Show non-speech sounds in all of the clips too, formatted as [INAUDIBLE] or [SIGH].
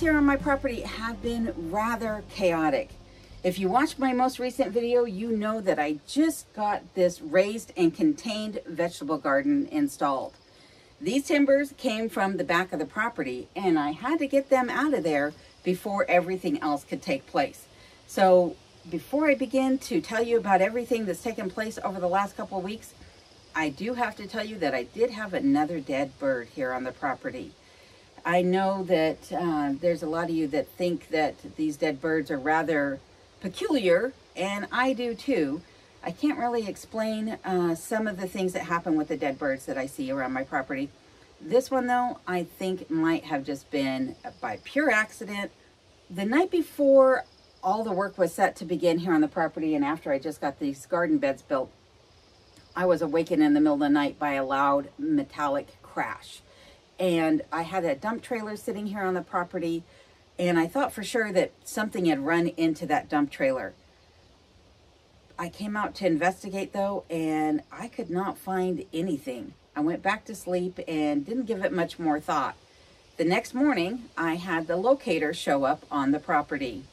here on my property have been rather chaotic. If you watched my most recent video, you know that I just got this raised and contained vegetable garden installed. These timbers came from the back of the property and I had to get them out of there before everything else could take place. So before I begin to tell you about everything that's taken place over the last couple of weeks, I do have to tell you that I did have another dead bird here on the property. I know that uh, there's a lot of you that think that these dead birds are rather peculiar, and I do too. I can't really explain uh, some of the things that happen with the dead birds that I see around my property. This one though, I think might have just been by pure accident. The night before all the work was set to begin here on the property and after I just got these garden beds built, I was awakened in the middle of the night by a loud metallic crash. And I had a dump trailer sitting here on the property and I thought for sure that something had run into that dump trailer. I came out to investigate though, and I could not find anything. I went back to sleep and didn't give it much more thought. The next morning, I had the locator show up on the property.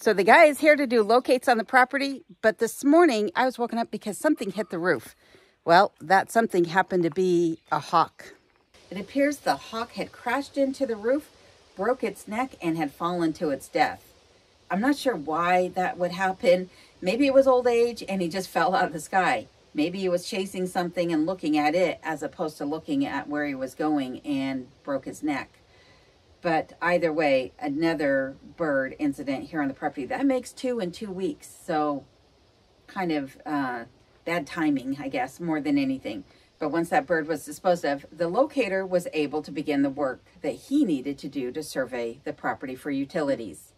So the guy is here to do locates on the property, but this morning I was woken up because something hit the roof. Well, that something happened to be a hawk. It appears the hawk had crashed into the roof broke its neck and had fallen to its death. I'm not sure why that would happen. Maybe it was old age and he just [LAUGHS] fell out of the sky. Maybe he was chasing something and looking at it as opposed to looking at where he was going and broke his neck. But either way, another bird incident here on the property. That makes two in two weeks. So kind of uh, bad timing, I guess, more than anything. But once that bird was disposed of, the locator was able to begin the work that he needed to do to survey the property for utilities.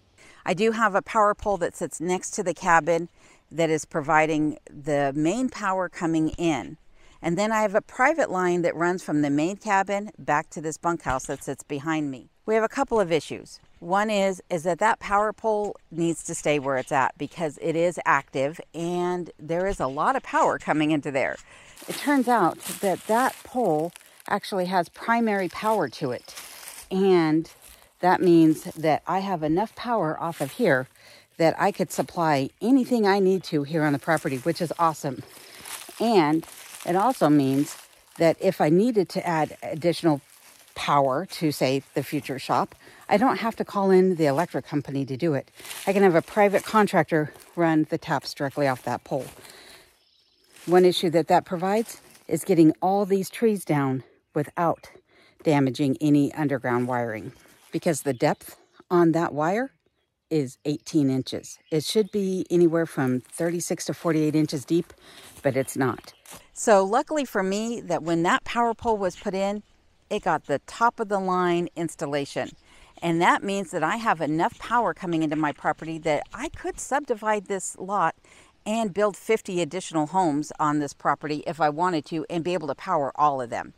I do have a power pole that sits next to the cabin that is providing the main power coming in. And then I have a private line that runs from the main cabin back to this bunkhouse that sits behind me. We have a couple of issues. One is is that that power pole needs to stay where it's at because it is active and there is a lot of power coming into there. It turns out that that pole actually has primary power to it. And that means that I have enough power off of here that I could supply anything I need to here on the property, which is awesome. And it also means that if I needed to add additional power to, say, the future shop, I don't have to call in the electric company to do it. I can have a private contractor run the taps directly off that pole. One issue that that provides is getting all these trees down without damaging any underground wiring because the depth on that wire is 18 inches. It should be anywhere from 36 to 48 inches deep, but it's not. So luckily for me that when that power pole was put in, it got the top of the line installation. And that means that I have enough power coming into my property that I could subdivide this lot and build 50 additional homes on this property if I wanted to and be able to power all of them.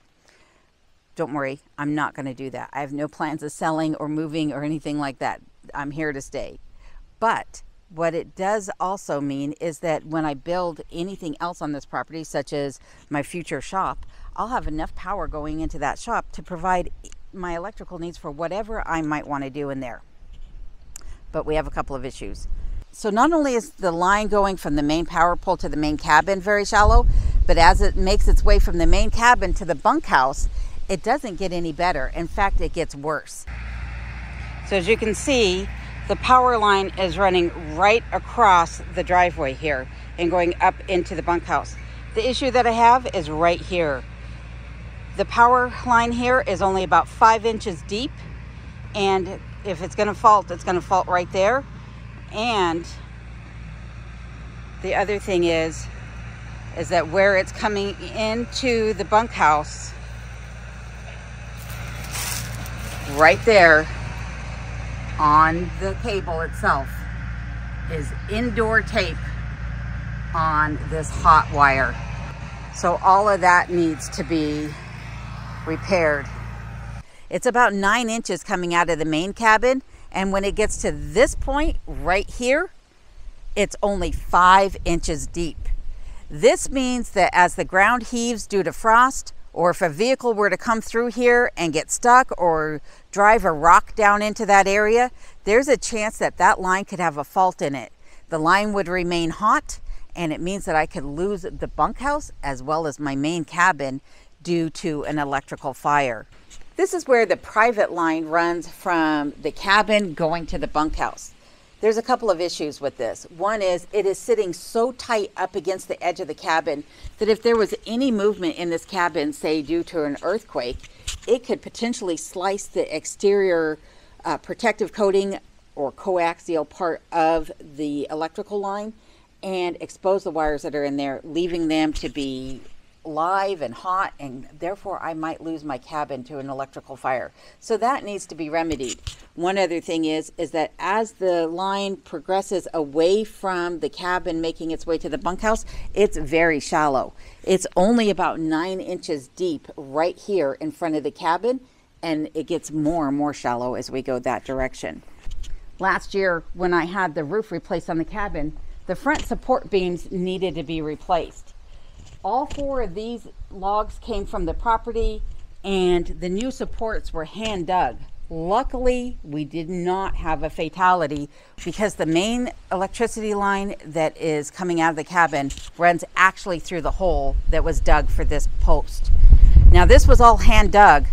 Don't worry, I'm not going to do that. I have no plans of selling or moving or anything like that. I'm here to stay. But what it does also mean is that when I build anything else on this property, such as my future shop, I'll have enough power going into that shop to provide my electrical needs for whatever I might want to do in there. But we have a couple of issues. So not only is the line going from the main power pole to the main cabin very shallow, but as it makes its way from the main cabin to the bunkhouse, it doesn't get any better. In fact, it gets worse. So as you can see, the power line is running right across the driveway here and going up into the bunkhouse. The issue that I have is right here. The power line here is only about five inches deep and if it's gonna fault, it's gonna fault right there and the other thing is, is that where it's coming into the bunkhouse, right there on the cable itself is indoor tape on this hot wire. So all of that needs to be repaired. It's about nine inches coming out of the main cabin and when it gets to this point right here, it's only five inches deep. This means that as the ground heaves due to frost or if a vehicle were to come through here and get stuck or drive a rock down into that area, there's a chance that that line could have a fault in it. The line would remain hot and it means that I could lose the bunkhouse as well as my main cabin due to an electrical fire. This is where the private line runs from the cabin going to the bunkhouse. There's a couple of issues with this. One is it is sitting so tight up against the edge of the cabin that if there was any movement in this cabin, say due to an earthquake, it could potentially slice the exterior uh, protective coating or coaxial part of the electrical line and expose the wires that are in there, leaving them to be live and hot, and therefore I might lose my cabin to an electrical fire. So that needs to be remedied. One other thing is, is that as the line progresses away from the cabin, making its way to the bunkhouse, it's very shallow. It's only about nine inches deep right here in front of the cabin, and it gets more and more shallow as we go that direction. Last year, when I had the roof replaced on the cabin, the front support beams needed to be replaced all four of these logs came from the property and the new supports were hand dug. Luckily, we did not have a fatality because the main electricity line that is coming out of the cabin runs actually through the hole that was dug for this post. Now, this was all hand dug,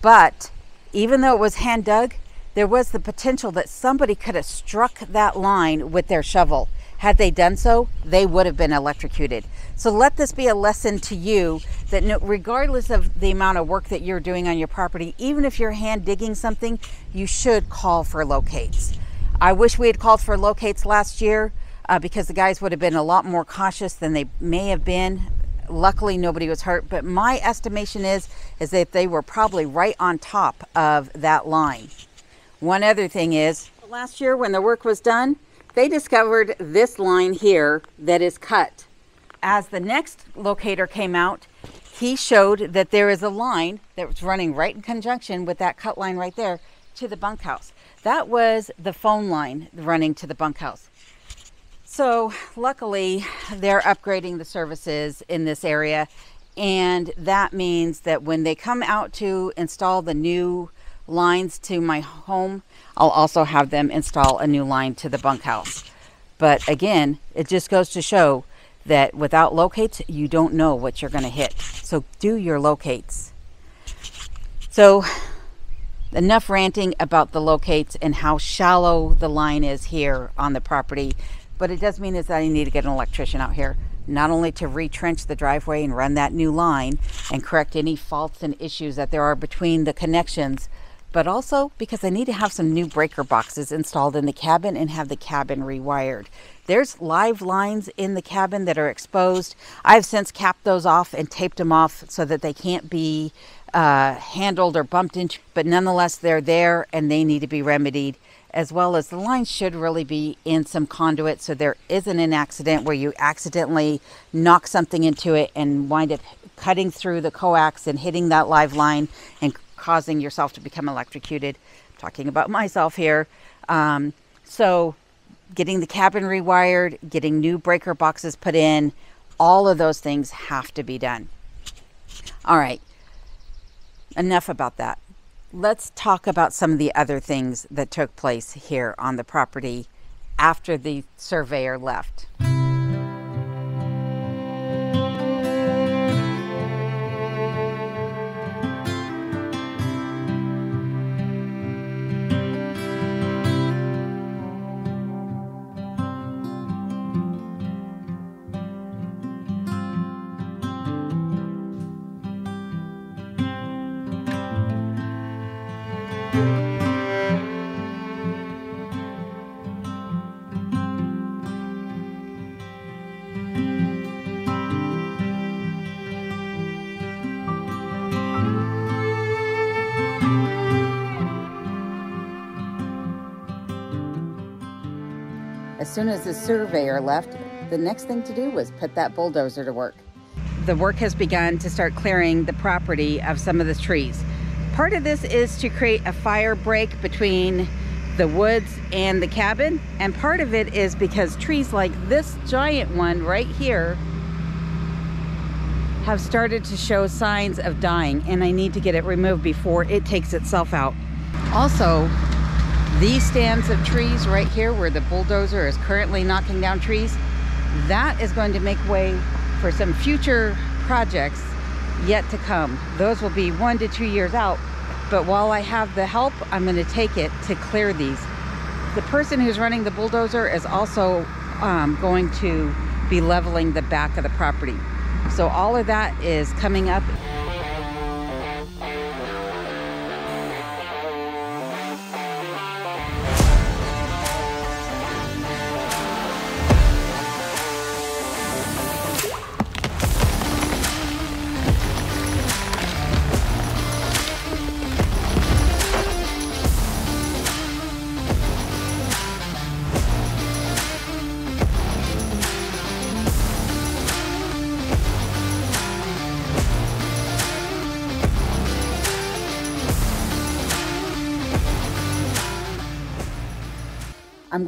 but even though it was hand dug, there was the potential that somebody could have struck that line with their shovel. Had they done so, they would have been electrocuted. So let this be a lesson to you that no, regardless of the amount of work that you're doing on your property, even if you're hand digging something, you should call for locates. I wish we had called for locates last year uh, because the guys would have been a lot more cautious than they may have been. Luckily, nobody was hurt, but my estimation is is that they were probably right on top of that line. One other thing is, last year when the work was done, they discovered this line here that is cut. As the next locator came out, he showed that there is a line that was running right in conjunction with that cut line right there to the bunkhouse. That was the phone line running to the bunkhouse. So, luckily, they're upgrading the services in this area, and that means that when they come out to install the new lines to my home, I'll also have them install a new line to the bunkhouse. But again, it just goes to show that without locates, you don't know what you're going to hit. So do your locates. So enough ranting about the locates and how shallow the line is here on the property. But it does mean is that I need to get an electrician out here, not only to retrench the driveway and run that new line and correct any faults and issues that there are between the connections, but also because I need to have some new breaker boxes installed in the cabin and have the cabin rewired. There's live lines in the cabin that are exposed. I've since capped those off and taped them off so that they can't be uh, handled or bumped into, but nonetheless, they're there and they need to be remedied. As well as the lines should really be in some conduit so there isn't an accident where you accidentally knock something into it and wind up cutting through the coax and hitting that live line and causing yourself to become electrocuted. I'm talking about myself here. Um, so, getting the cabin rewired, getting new breaker boxes put in, all of those things have to be done. All right, enough about that. Let's talk about some of the other things that took place here on the property after the surveyor left. Soon as the surveyor left, the next thing to do was put that bulldozer to work. The work has begun to start clearing the property of some of the trees. Part of this is to create a fire break between the woods and the cabin, and part of it is because trees like this giant one right here have started to show signs of dying and I need to get it removed before it takes itself out. Also, these stands of trees right here where the bulldozer is currently knocking down trees, that is going to make way for some future projects yet to come. Those will be one to two years out, but while I have the help, I'm going to take it to clear these. The person who's running the bulldozer is also um, going to be leveling the back of the property. So all of that is coming up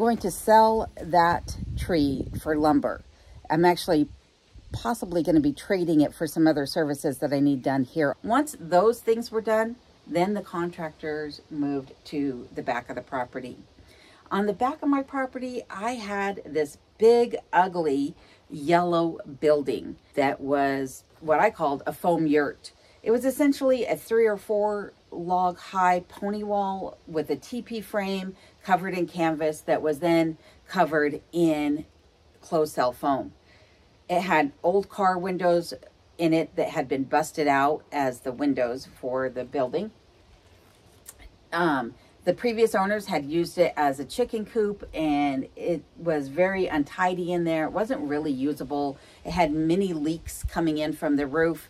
going to sell that tree for lumber. I'm actually possibly going to be trading it for some other services that I need done here. Once those things were done, then the contractors moved to the back of the property. On the back of my property, I had this big, ugly yellow building that was what I called a foam yurt. It was essentially a three or four log high pony wall with a TP frame covered in canvas that was then covered in closed cell foam. It had old car windows in it that had been busted out as the windows for the building. Um, the previous owners had used it as a chicken coop and it was very untidy in there. It wasn't really usable. It had many leaks coming in from the roof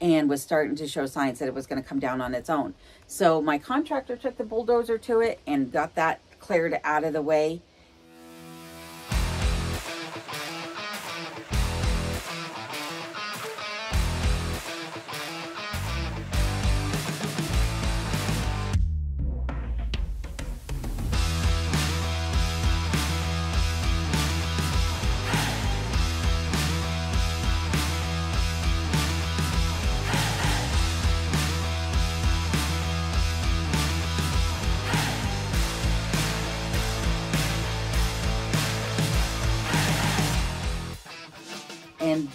and was starting to show signs that it was going to come down on its own. So my contractor took the bulldozer to it and got that cleared out of the way.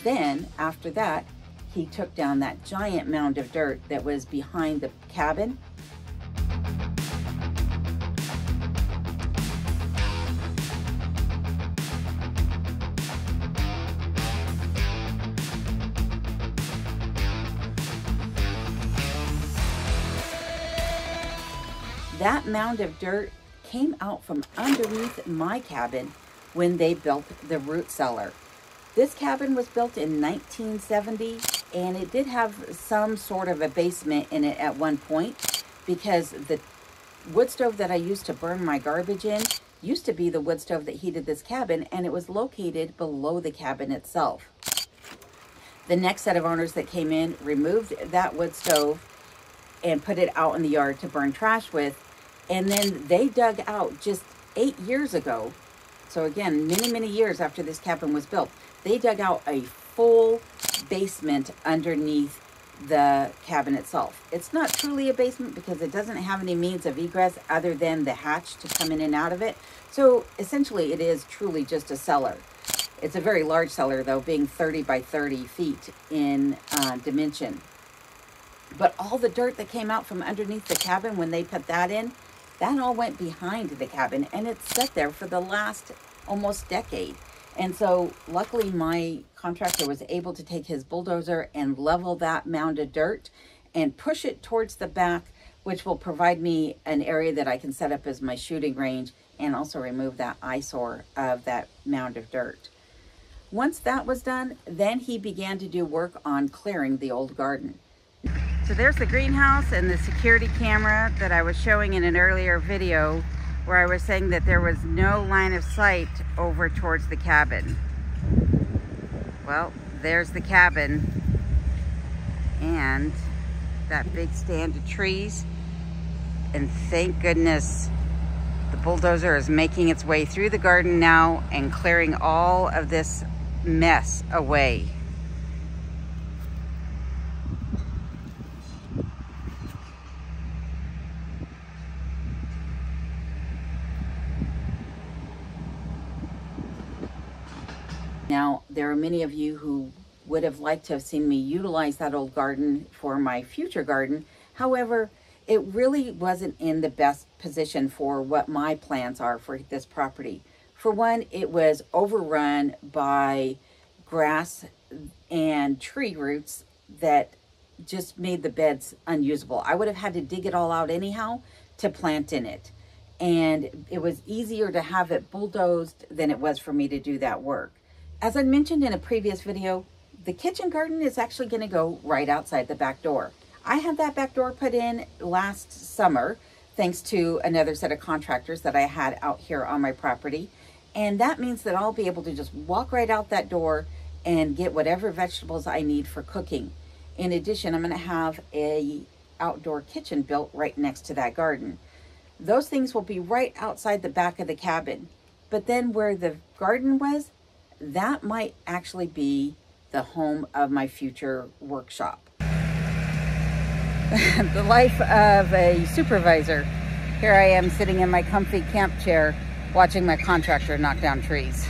Then after that, he took down that giant mound of dirt that was behind the cabin. That mound of dirt came out from underneath my cabin when they built the root cellar. This cabin was built in 1970 and it did have some sort of a basement in it at one point because the wood stove that I used to burn my garbage in used to be the wood stove that heated this cabin and it was located below the cabin itself. The next set of owners that came in removed that wood stove and put it out in the yard to burn trash with. And then they dug out just eight years ago. So again, many, many years after this cabin was built, they dug out a full basement underneath the cabin itself. It's not truly a basement because it doesn't have any means of egress other than the hatch to come in and out of it. So essentially it is truly just a cellar. It's a very large cellar though, being 30 by 30 feet in uh, dimension. But all the dirt that came out from underneath the cabin when they put that in, that all went behind the cabin and it's sat there for the last almost decade. And so luckily my contractor was able to take his bulldozer and level that mound of dirt and push it towards the back, which will provide me an area that I can set up as my shooting range and also remove that eyesore of that mound of dirt. Once that was done, then he began to do work on clearing the old garden. So there's the greenhouse and the security camera that I was showing in an earlier video where I was saying that there was no line of sight over towards the cabin. Well, there's the cabin and that big stand of trees. And thank goodness the bulldozer is making its way through the garden now and clearing all of this mess away. Now, there are many of you who would have liked to have seen me utilize that old garden for my future garden. However, it really wasn't in the best position for what my plans are for this property. For one, it was overrun by grass and tree roots that just made the beds unusable. I would have had to dig it all out anyhow to plant in it. And it was easier to have it bulldozed than it was for me to do that work. As I mentioned in a previous video, the kitchen garden is actually going to go right outside the back door. I had that back door put in last summer thanks to another set of contractors that I had out here on my property. And that means that I'll be able to just walk right out that door and get whatever vegetables I need for cooking. In addition, I'm going to have a outdoor kitchen built right next to that garden. Those things will be right outside the back of the cabin. But then where the garden was, that might actually be the home of my future workshop. [LAUGHS] the life of a supervisor. Here I am sitting in my comfy camp chair watching my contractor knock down trees.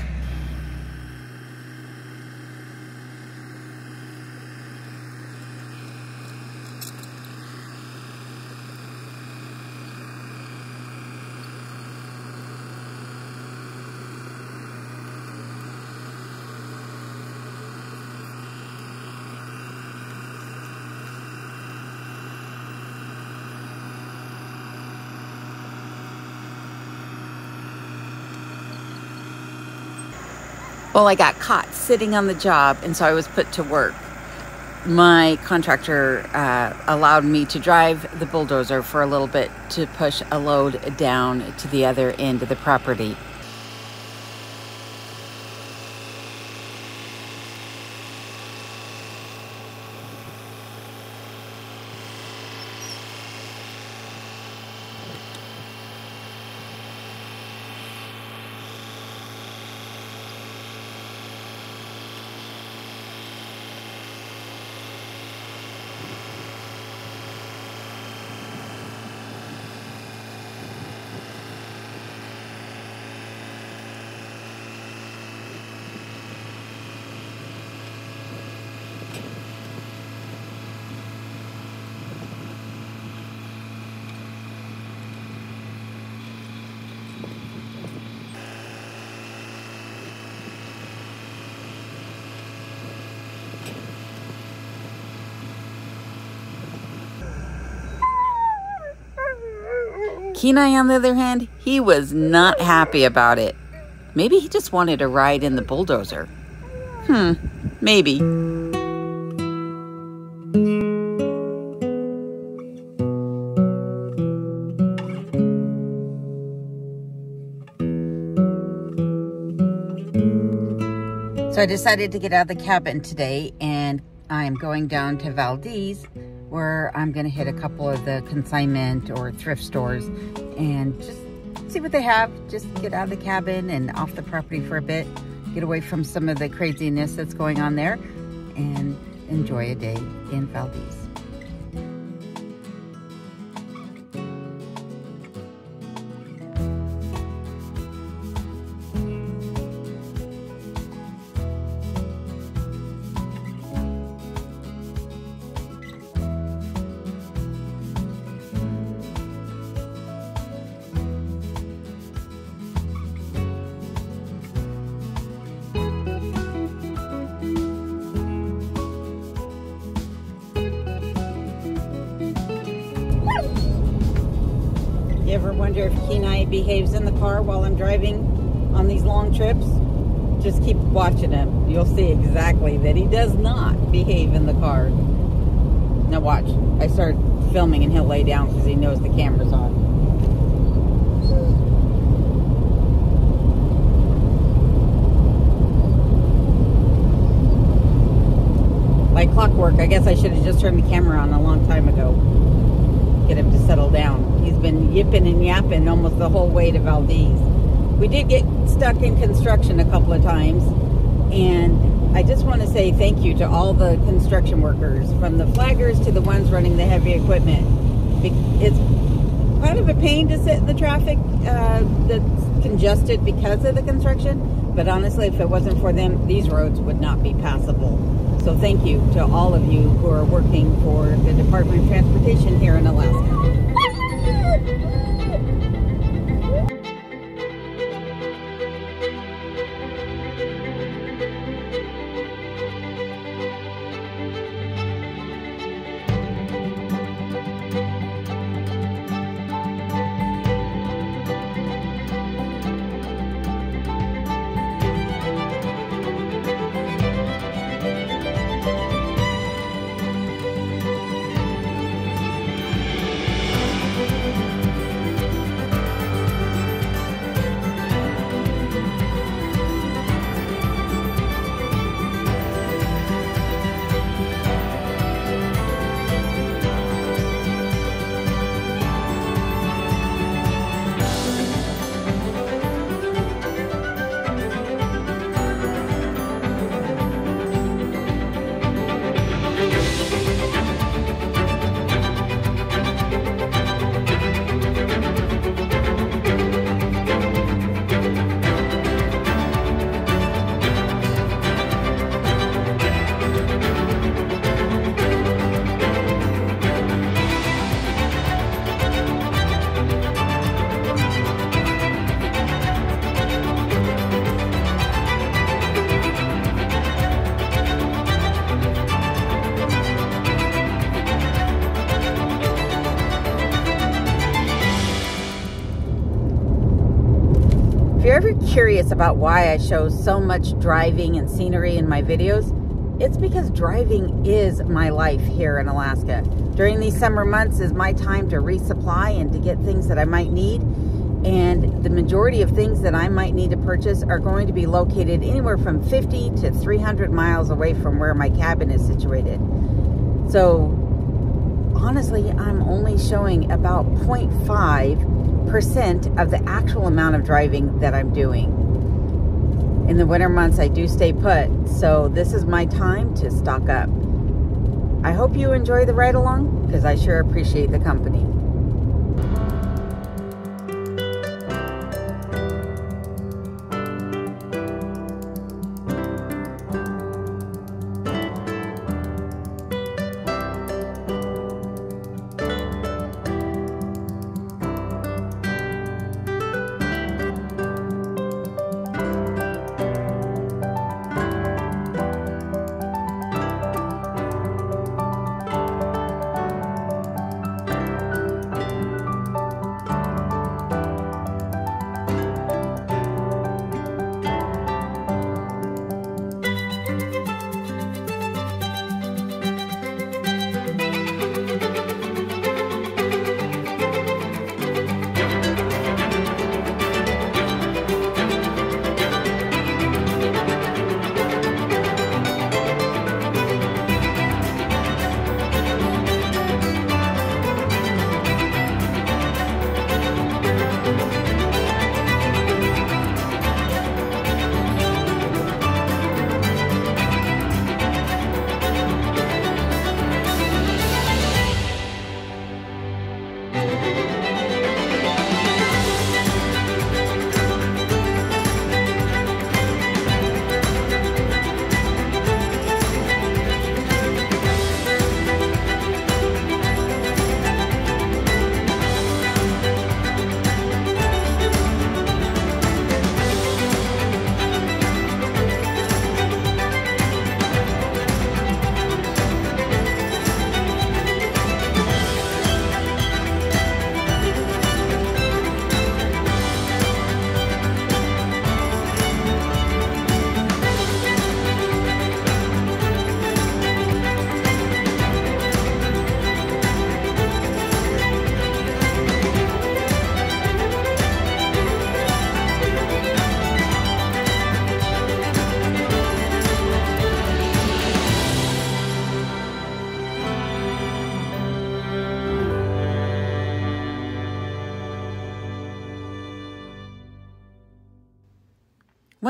Well, I got caught sitting on the job, and so I was put to work. My contractor uh, allowed me to drive the bulldozer for a little bit to push a load down to the other end of the property. Kenai, on the other hand, he was not happy about it. Maybe he just wanted a ride in the bulldozer. Hmm, maybe. So I decided to get out of the cabin today and I'm going down to Valdez where I'm going to hit a couple of the consignment or thrift stores and just see what they have. Just get out of the cabin and off the property for a bit, get away from some of the craziness that's going on there, and enjoy a day in Valdez. Watch. I start filming and he'll lay down because he knows the camera's on. Like clockwork, I guess I should have just turned the camera on a long time ago. Get him to settle down he's been yipping and yapping almost the whole way to Valdez. We did get stuck in construction a couple of times, and I just want to say thank you to all the construction workers, from the flaggers to the ones running the heavy equipment. It's kind of a pain to sit in the traffic uh, that's congested because of the construction. But honestly, if it wasn't for them, these roads would not be passable. So thank you to all of you who are working for the Department of Transportation here in Alaska. About why I show so much driving and scenery in my videos, it's because driving is my life here in Alaska. During these summer months is my time to resupply and to get things that I might need. And the majority of things that I might need to purchase are going to be located anywhere from 50 to 300 miles away from where my cabin is situated. So honestly, I'm only showing about 0.5 percent of the actual amount of driving that I'm doing. In the winter months, I do stay put, so this is my time to stock up. I hope you enjoy the ride along because I sure appreciate the company.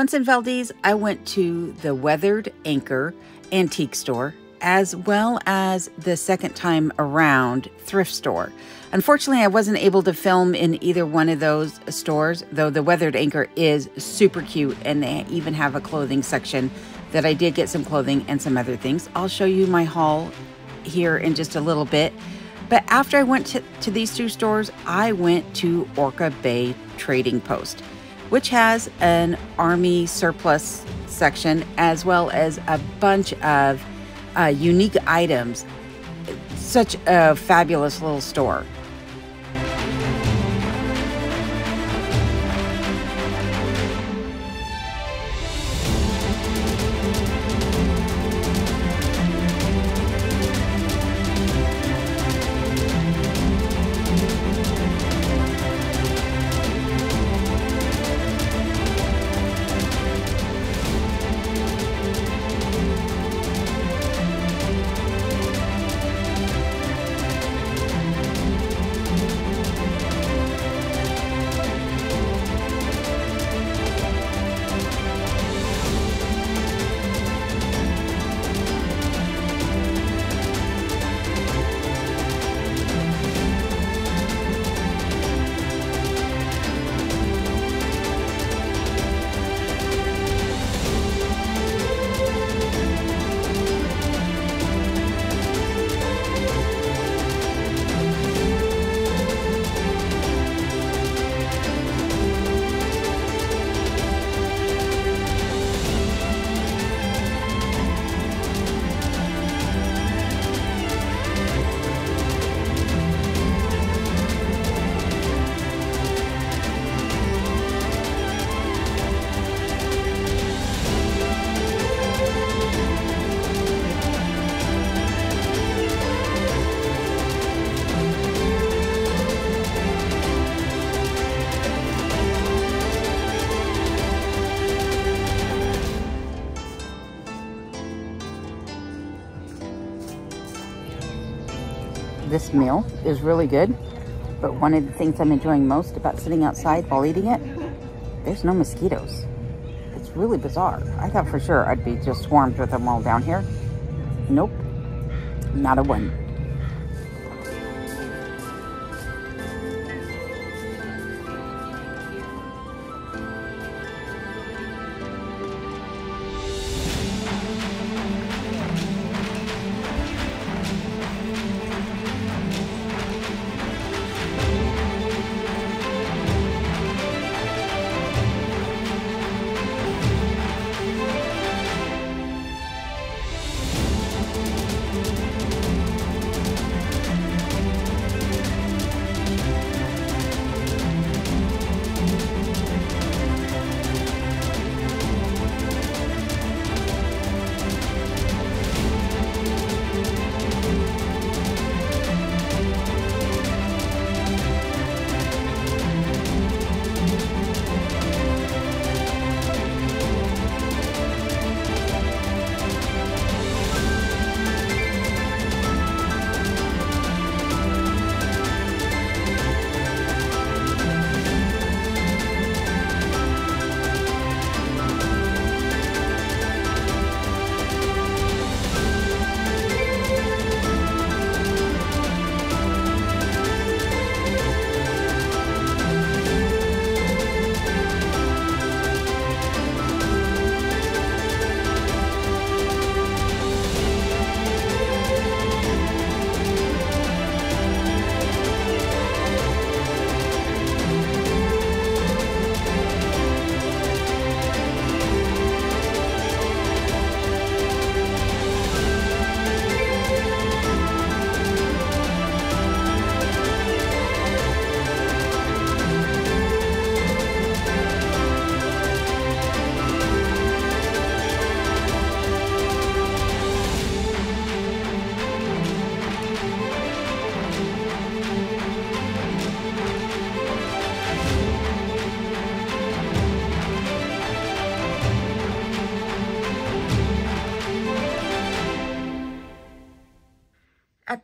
Once in Valdez, I went to the Weathered Anchor antique store as well as the second time around thrift store. Unfortunately, I wasn't able to film in either one of those stores, though the Weathered Anchor is super cute and they even have a clothing section that I did get some clothing and some other things. I'll show you my haul here in just a little bit. But after I went to, to these two stores, I went to Orca Bay Trading Post, which has an army surplus section as well as a bunch of uh, unique items. Such a fabulous little store. Meal is really good. But one of the things I'm enjoying most about sitting outside while eating it, there's no mosquitoes. It's really bizarre. I thought for sure I'd be just swarmed with them all down here. Nope, not a one.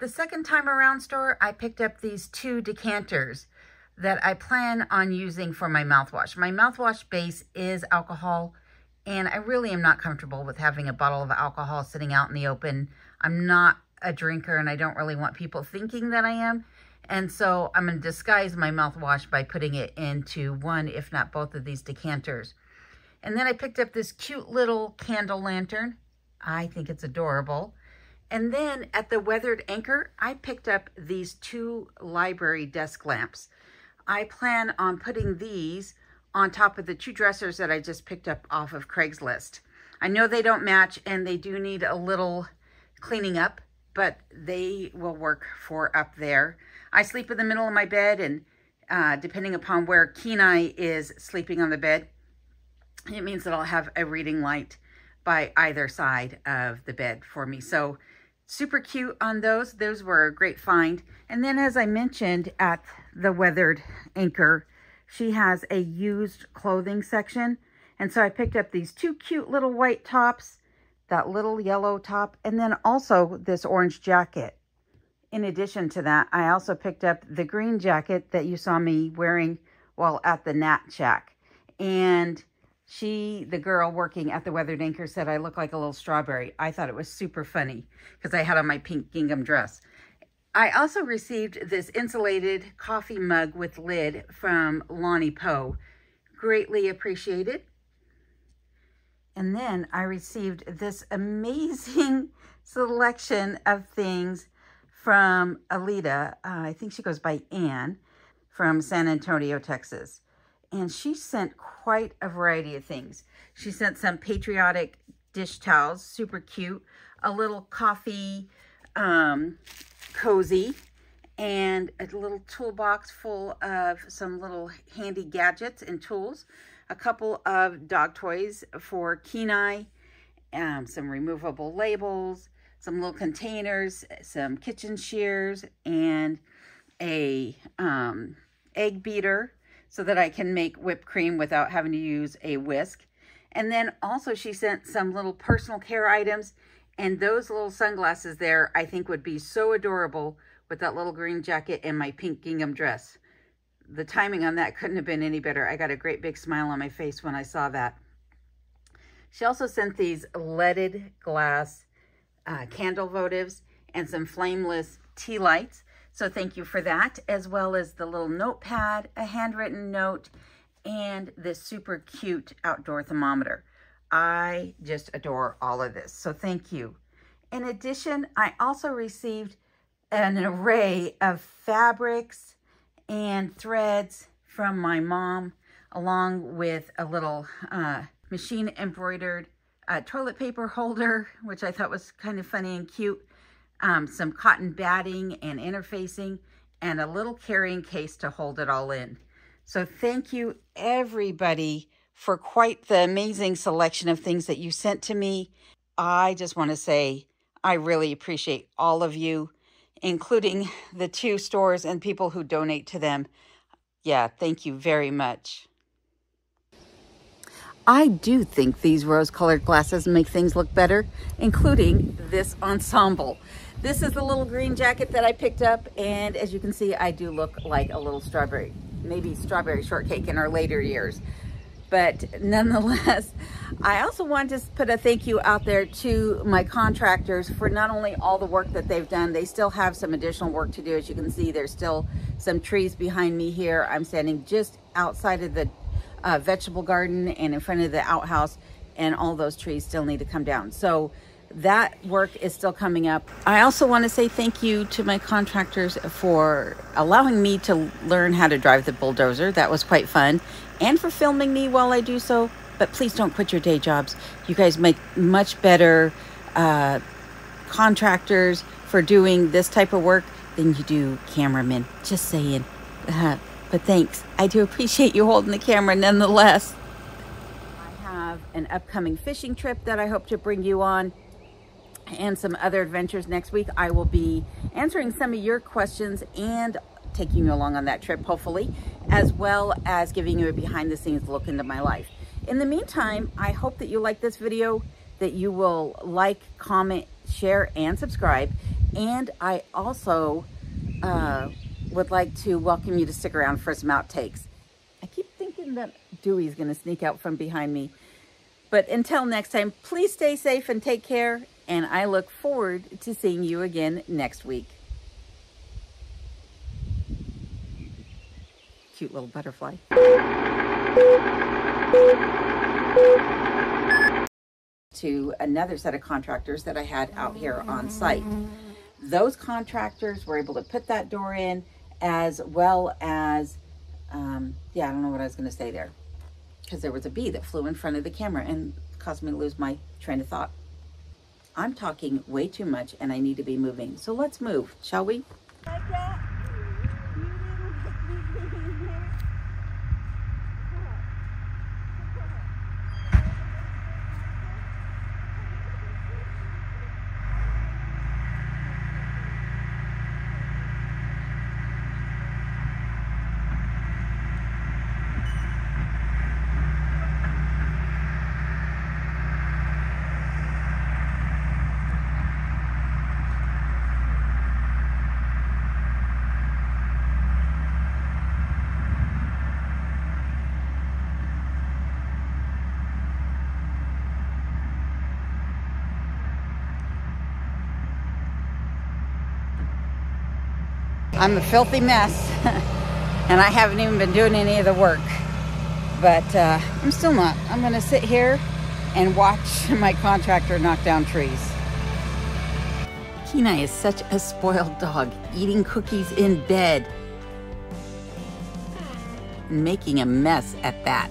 The second time around store, I picked up these two decanters that I plan on using for my mouthwash. My mouthwash base is alcohol And I really am not comfortable with having a bottle of alcohol sitting out in the open. I'm not a drinker and I don't really want people thinking that I am. And so I'm going to disguise my mouthwash by putting it into one, if not both of these decanters. And then I picked up this cute little candle lantern. I think it's adorable. And then at the Weathered Anchor, I picked up these two library desk lamps. I plan on putting these on top of the two dressers that I just picked up off of Craigslist. I know they don't match and they do need a little cleaning up, but they will work for up there. I sleep in the middle of my bed and uh, depending upon where Kenai is sleeping on the bed, it means that I'll have a reading light by either side of the bed for me. So super cute on those. Those were a great find. And then as I mentioned at the Weathered Anchor, she has a used clothing section. And so I picked up these two cute little white tops, that little yellow top, and then also this orange jacket. In addition to that, I also picked up the green jacket that you saw me wearing while at the Nat Shack. And she, the girl working at the Weathered Anchor, said I look like a little strawberry. I thought it was super funny because I had on my pink gingham dress. I also received this insulated coffee mug with lid from Lonnie Poe. Greatly appreciated. And then I received this amazing [LAUGHS] selection of things from Alita. Uh, I think she goes by Ann from San Antonio, Texas and she sent quite a variety of things. She sent some patriotic dish towels, super cute, a little coffee um, cozy, and a little toolbox full of some little handy gadgets and tools, a couple of dog toys for Kenai, um, some removable labels, some little containers, some kitchen shears, and a um, egg beater so that I can make whipped cream without having to use a whisk. And then also she sent some little personal care items and those little sunglasses there I think would be so adorable with that little green jacket and my pink gingham dress. The timing on that couldn't have been any better. I got a great big smile on my face when I saw that. She also sent these leaded glass uh, candle votives and some flameless tea lights. So thank you for that, as well as the little notepad, a handwritten note, and this super cute outdoor thermometer. I just adore all of this, so thank you. In addition, I also received an array of fabrics and threads from my mom, along with a little uh, machine embroidered uh, toilet paper holder, which I thought was kind of funny and cute, um, some cotton batting and interfacing, and a little carrying case to hold it all in. So thank you everybody for quite the amazing selection of things that you sent to me. I just want to say I really appreciate all of you, including the two stores and people who donate to them. Yeah, thank you very much. I do think these rose-colored glasses make things look better, including this ensemble. This is the little green jacket that I picked up, and as you can see, I do look like a little strawberry, maybe strawberry shortcake in our later years. But nonetheless, [LAUGHS] I also want to put a thank you out there to my contractors for not only all the work that they've done, they still have some additional work to do. As you can see, there's still some trees behind me here. I'm standing just outside of the uh, vegetable garden and in front of the outhouse, and all those trees still need to come down. So that work is still coming up. I also want to say thank you to my contractors for allowing me to learn how to drive the bulldozer. That was quite fun. And for filming me while I do so. But please don't quit your day jobs. You guys make much better uh, contractors for doing this type of work than you do cameramen. Just saying. Uh, but thanks. I do appreciate you holding the camera nonetheless. I have an upcoming fishing trip that I hope to bring you on and some other adventures next week. I will be answering some of your questions and taking you along on that trip, hopefully, as well as giving you a behind the scenes look into my life. In the meantime, I hope that you like this video, that you will like, comment, share, and subscribe. And I also uh, would like to welcome you to stick around for some outtakes. I keep thinking that Dewey's to sneak out from behind me. But until next time, please stay safe and take care. And I look forward to seeing you again next week. Cute little butterfly. To another set of contractors that I had out here on site. Those contractors were able to put that door in as well as, um, yeah, I don't know what I was going to say there because there was a bee that flew in front of the camera and caused me to lose my train of thought. I'm talking way too much and I need to be moving. So let's move, shall we? I'm a filthy mess [LAUGHS] and I haven't even been doing any of the work. But uh, I'm still not. I'm gonna sit here and watch [LAUGHS] my contractor knock down trees. Kenai is such a spoiled dog, eating cookies in bed, making a mess at that.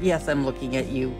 Yes, I'm looking at you.